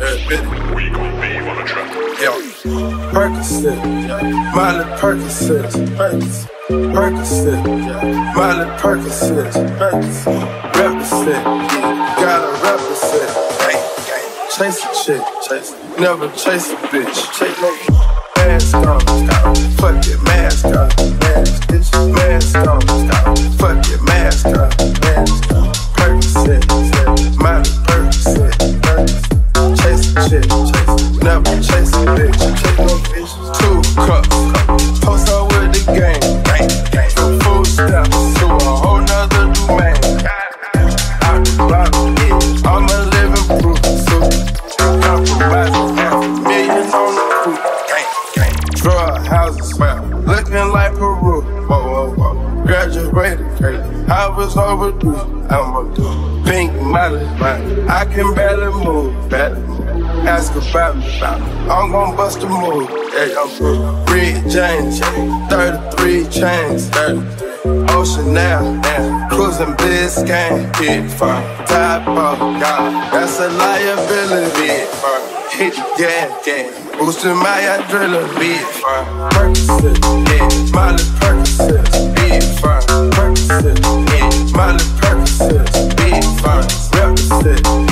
Everybody. We gon' be on the track. Yeah. Percocet, Miley Percocet, Percocet, Percocet, Miley Percocet, Percocet, represent, gotta represent. Chase a chick, chase, never chase a bitch, chase no mask never chase bitch, chase bitch, two cups, post her with the game, full to a whole nother domain. The bottom, yeah, I'm a living proof, so compromising half a million on the gang. Drug houses, well, looking like Peru, whoa, whoa, whoa. Graduated, crazy, I was overdue, I'm a. Pink man, I can barely move, barely move. Ask about me. I'm gon' bust a move, yeah, I'm. Red James, 33 chains, 33. Ocean now, cruising Biscayne, hit from top off, God, that's a liability. Hit the gas, gas, boosting my adrenaline, from Percocet, yeah, Molly Percocet, big from Percocet, yeah, Molly Percocet, big from represent,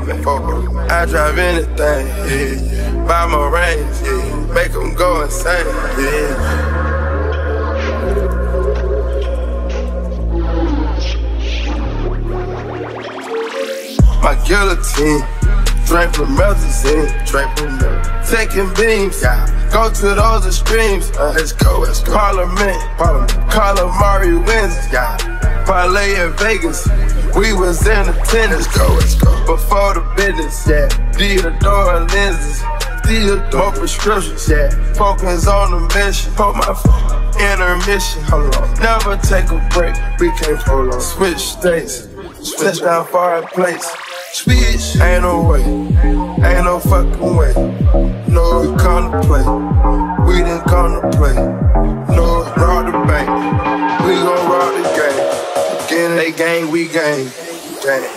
photo, I drive anything, yeah, buy my range, yeah, them go insane, yeah. My guillotine, drink from Melzine, drink from Melzine. Taking beams, yeah. Go to those extremes, uh, let's go, let's go. Parliament, Parliament. Calamari wins, yeah. Parlay in Vegas, we was in attendance, go, let's go. Before the business, yeah. Theodore lenses, Theodore prescriptions, yeah. Focus on the mission, put my phone. Intermission, hold on. Never take a break, we can't hold on. Switch states, touchdown far place. Switch, ain't no way, ain't no fucking way. No, we come to play, we didn't come to play. They gang, we gang.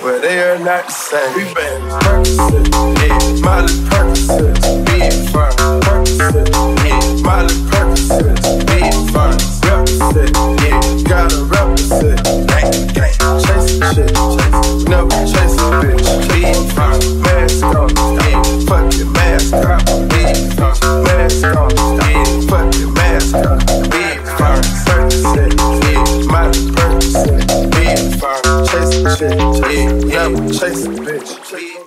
But they are not the same. We bang Percocet, yeah, Molly Percocet, big firm. Percocet, yeah, Molly Percocet, big firm. Represent, yeah, gotta represent. Gang, gang, chase a shit, chase, never chase a bitch. Big firm, mask on, yeah, fuck your mask on. Chase a shit, chase bitch.